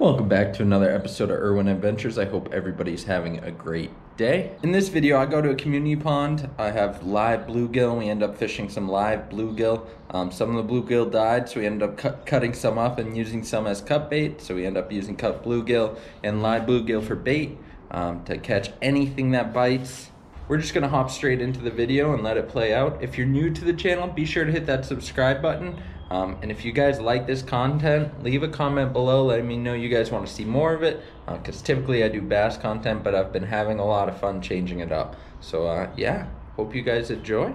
Welcome back to another episode of Erwin Adventures. I hope everybody's having a great day. In this video, I go to a community pond. I have live bluegill. We end up fishing some live bluegill. Um, some of the bluegill died, so we end up cut, cutting some up and using some as cut bait. So we end up using cut bluegill and live bluegill for bait um, to catch anything that bites. We're just gonna hop straight into the video and let it play out. If you're new to the channel, be sure to hit that subscribe button. Um, and if you guys like this content, leave a comment below letting me know you guys want to see more of it. Because uh, typically I do bass content, but I've been having a lot of fun changing it up. So uh, yeah, hope you guys enjoy.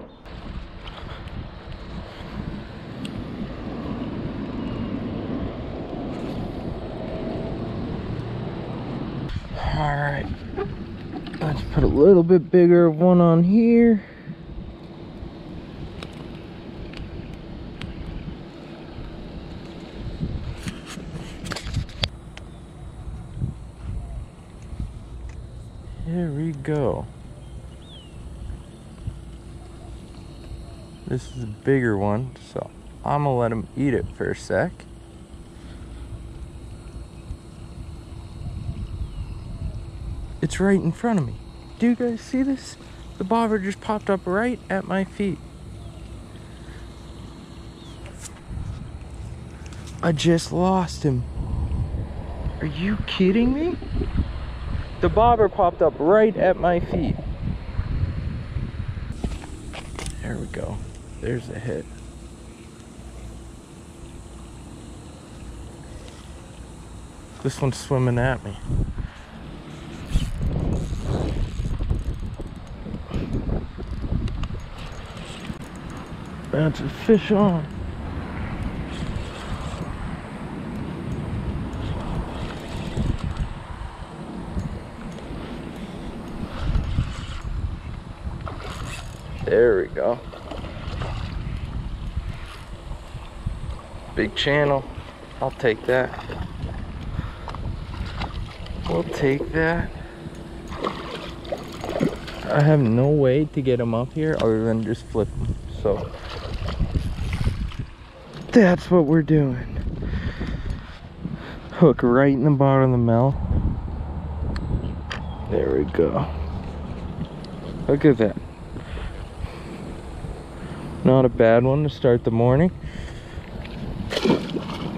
All right, let's put a little bit bigger one on here. Here we go. This is a bigger one, so I'm gonna let him eat it for a sec. It's right in front of me. Do you guys see this? The bobber just popped up right at my feet. I just lost him. Are you kidding me? The bobber popped up right at my feet. There we go. There's a hit. This one's swimming at me. That's a fish on. There we go. Big channel. I'll take that. We'll take that. I have no way to get them up here other than just flip him. So that's what we're doing. Hook right in the bottom of the mel. There we go. Look at that. Not a bad one to start the morning.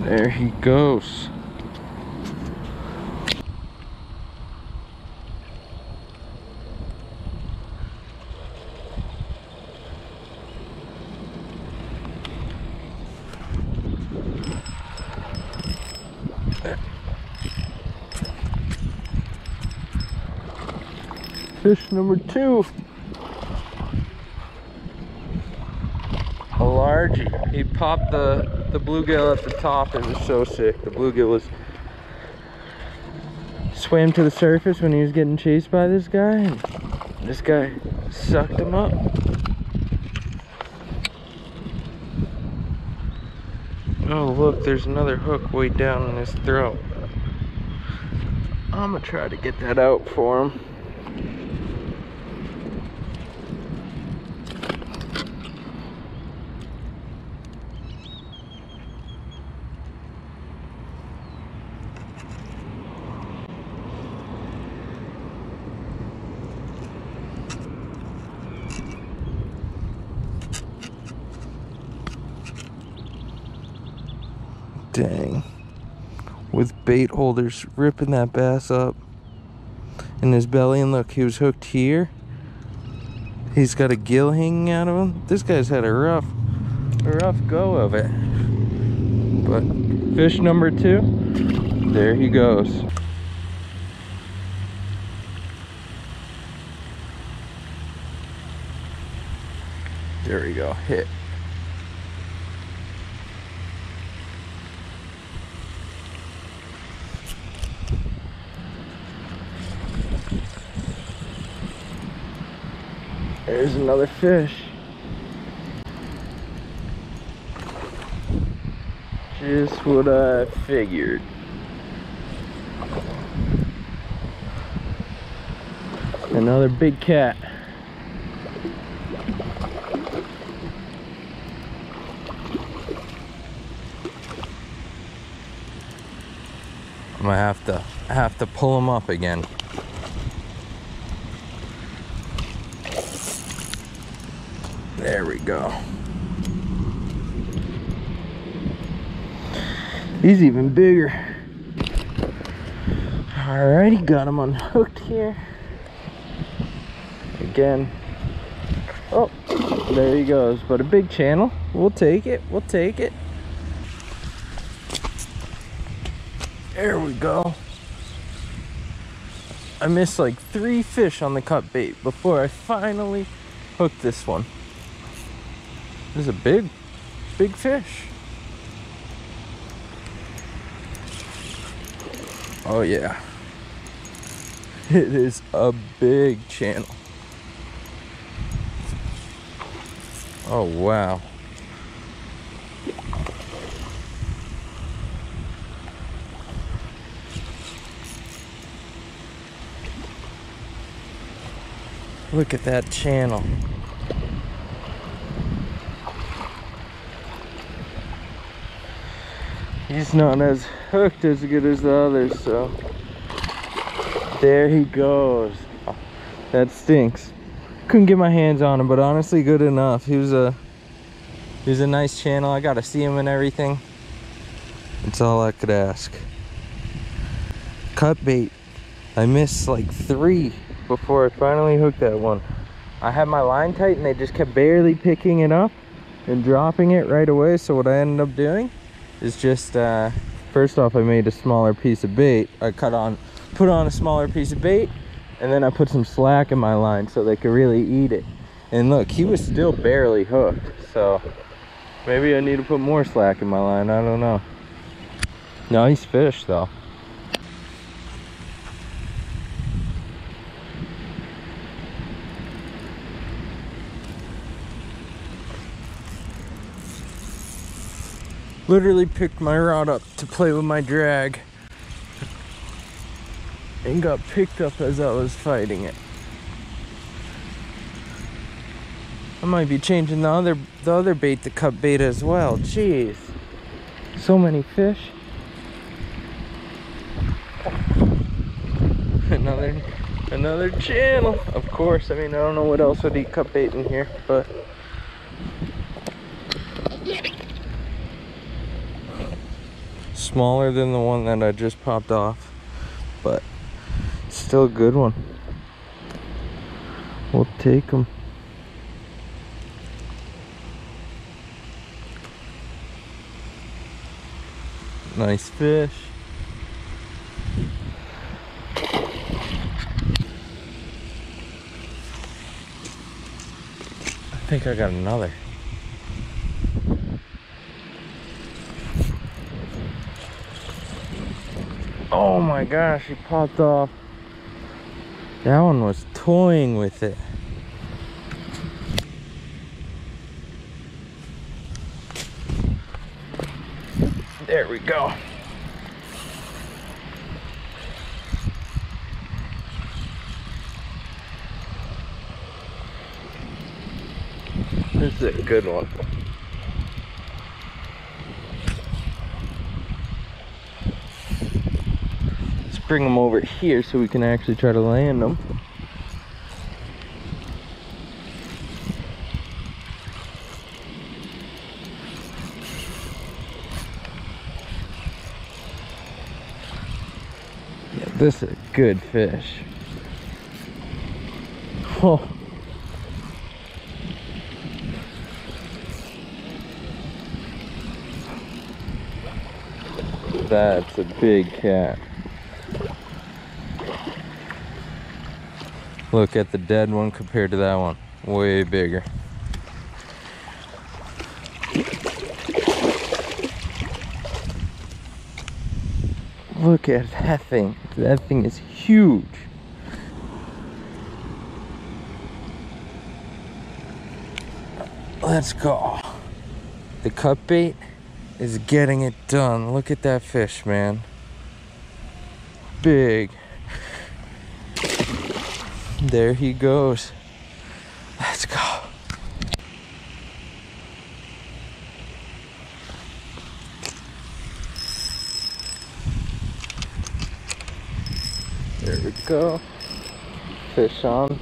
There he goes. Fish number two. A large. He popped the, the bluegill at the top. It was so sick. The bluegill was swam to the surface when he was getting chased by this guy. And this guy sucked him up. Oh look, there's another hook way down in his throat. I'm gonna try to get that out for him. With bait holders ripping that bass up in his belly. And look, he was hooked here. He's got a gill hanging out of him. This guy's had a rough, a rough go of it. But fish number two, there he goes. There we go, hit. There's another fish. Just what I figured. Another big cat. I'm gonna have to have to pull him up again. There we go. He's even bigger. Alrighty, got him unhooked here. Again. Oh, there he goes. But a big channel. We'll take it. We'll take it. There we go. I missed like three fish on the cut bait before I finally hooked this one. This is a big, big fish. Oh yeah. It is a big channel. Oh wow. Look at that channel. He's not as hooked as good as the others, so there he goes. That stinks. Couldn't get my hands on him, but honestly good enough. He was a he was a nice channel. I got to see him and everything. That's all I could ask. Cut bait. I missed like three before I finally hooked that one. I had my line tight and they just kept barely picking it up and dropping it right away. So what I ended up doing is just, uh, first off, I made a smaller piece of bait. I cut on, put on a smaller piece of bait and then I put some slack in my line so they could really eat it. And look, he was still barely hooked. So maybe I need to put more slack in my line. I don't know. Nice fish though. Literally picked my rod up to play with my drag and got picked up as I was fighting it. I might be changing the other the other bait to cut bait as well. Jeez. So many fish. another another channel. Of course. I mean I don't know what else would eat cut bait in here, but smaller than the one that I just popped off, but still a good one. We'll take them. Nice fish. I think I got another. Oh my gosh, he popped off. That one was toying with it. There we go. This is a good one. Bring them over here so we can actually try to land them. Yeah, this is a good fish. Oh. That's a big cat. Look at the dead one compared to that one. Way bigger. Look at that thing. That thing is huge. Let's go. The cut bait is getting it done. Look at that fish, man. Big. There he goes. Let's go. There we go. Fish on.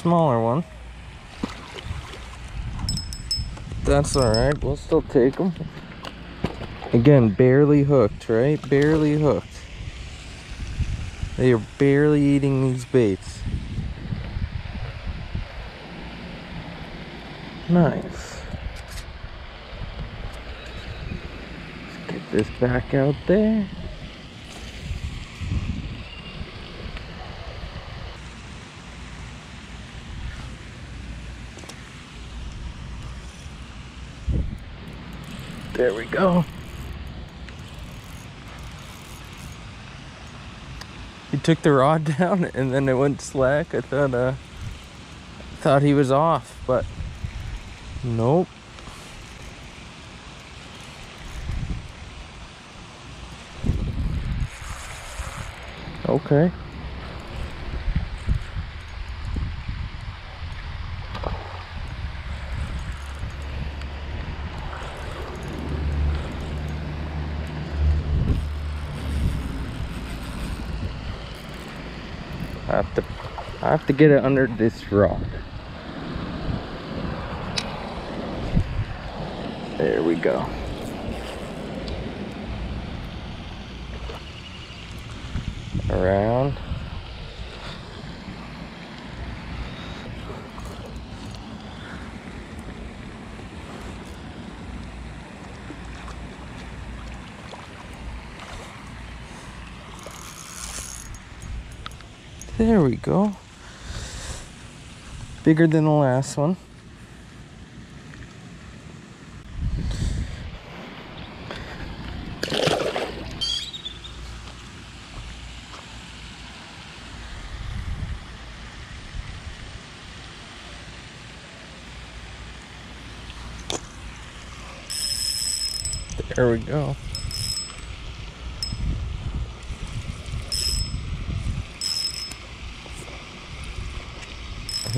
Smaller one. That's alright, we'll still take them. Again, barely hooked, right? Barely hooked. They are barely eating these baits. Nice. Let's get this back out there. There we go. He took the rod down and then it went slack. I thought uh thought he was off, but nope. Okay. I have to I have to get it under this rock. There we go. Around. There we go. Bigger than the last one. There we go.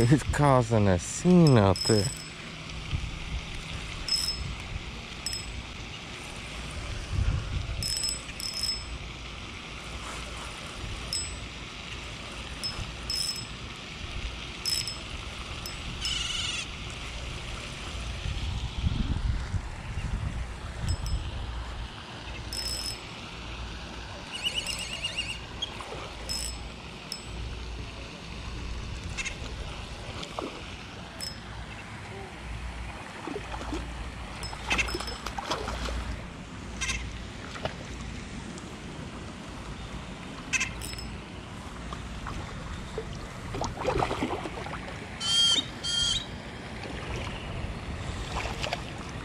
He's causing a scene out there.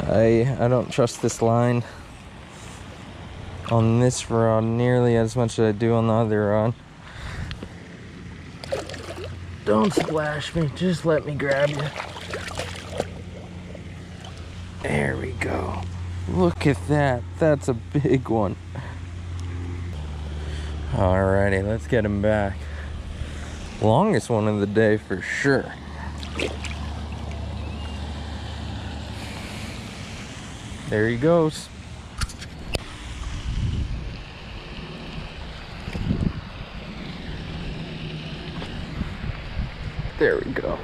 I I don't trust this line on this rod nearly as much as I do on the other rod. Don't splash me, just let me grab you. There we go. Look at that, that's a big one. Alrighty, let's get him back. Longest one of the day for sure. There he goes. There we go.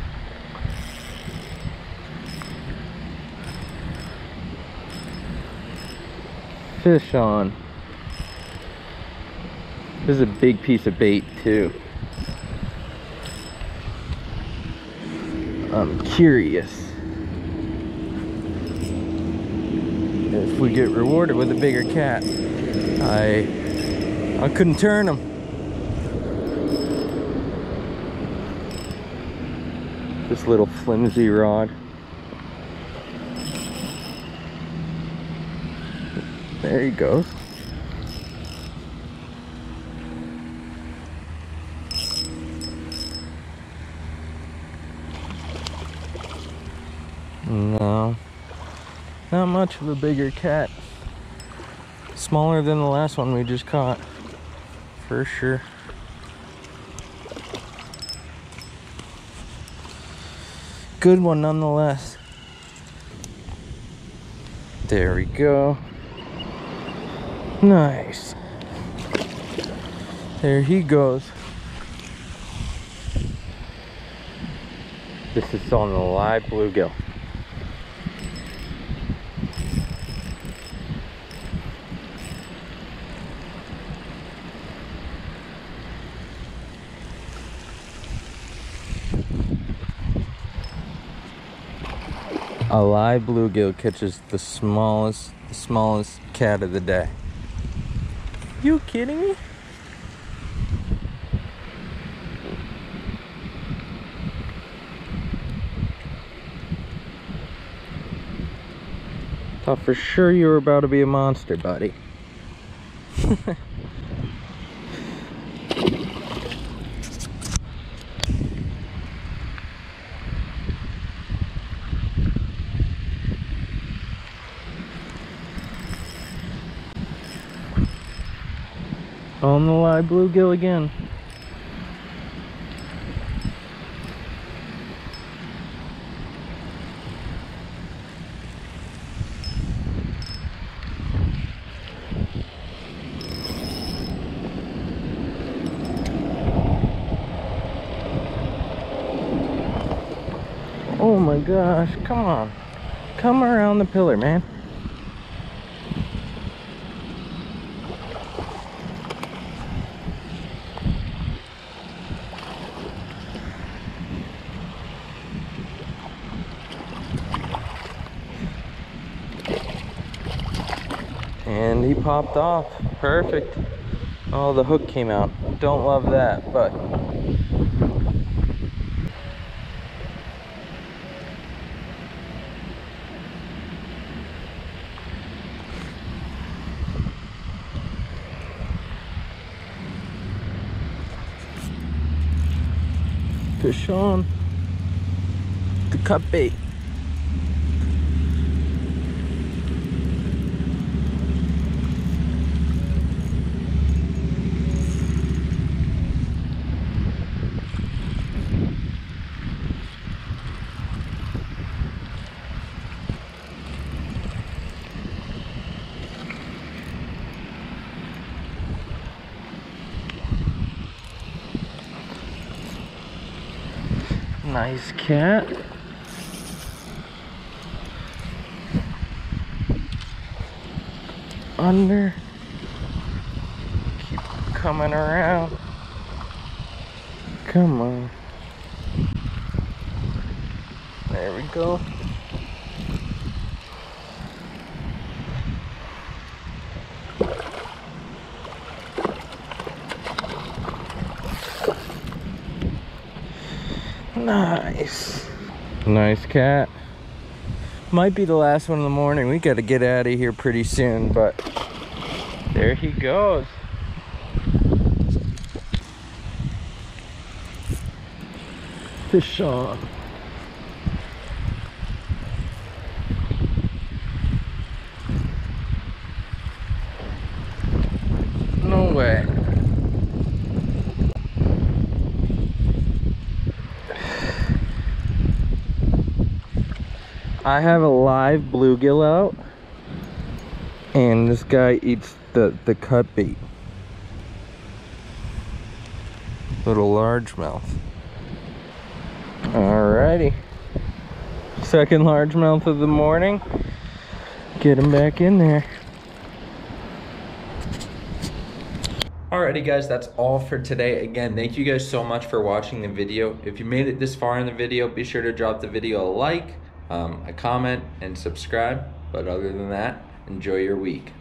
Fish on. This is a big piece of bait too. I'm curious if we get rewarded with a bigger cat. I I couldn't turn him. This little flimsy rod. There he goes. No. Not much of a bigger cat. Smaller than the last one we just caught. For sure. Good one nonetheless. There we go. Nice. There he goes. This is on the live bluegill. A live bluegill catches the smallest, the smallest cat of the day. You kidding me? Thought for sure you were about to be a monster, buddy. On the live bluegill again. Oh my gosh, come on. Come around the pillar, man. And he popped off. Perfect. Oh, the hook came out. Don't love that, but fish on the cut bait. Nice cat. Under. Keep coming around. Come on. There we go. Nice. Nice cat. Might be the last one in the morning. We got to get out of here pretty soon, but there he goes. Fish on. No way. I have a live bluegill out and this guy eats the, the cut bait. Little largemouth. Alrighty. Second largemouth of the morning. Get him back in there. Alrighty guys, that's all for today. Again, thank you guys so much for watching the video. If you made it this far in the video, be sure to drop the video a like, um, a comment, and subscribe. But other than that, enjoy your week.